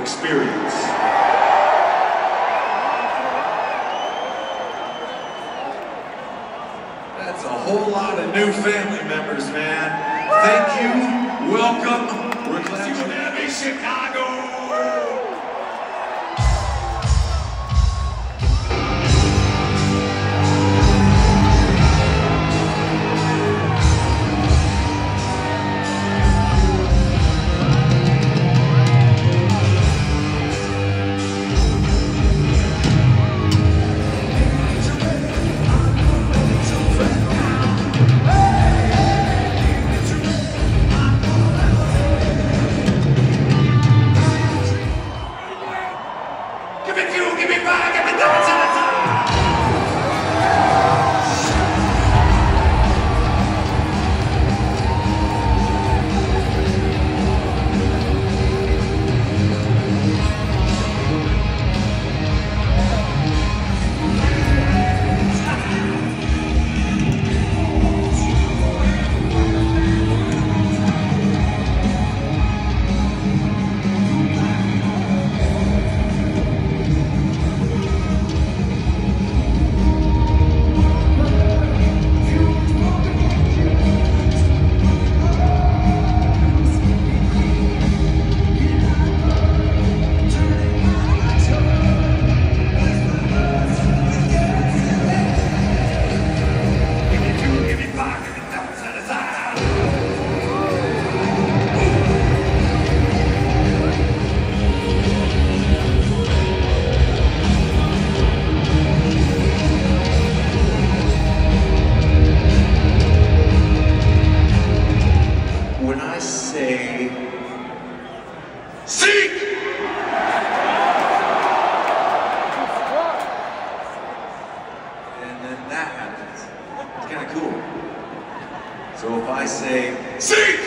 experience. That's a whole lot of new family members, man. Thank you. Welcome. We're glad there Chicago. say, seek! And then that happens. It's kind of cool. So if I say, seek!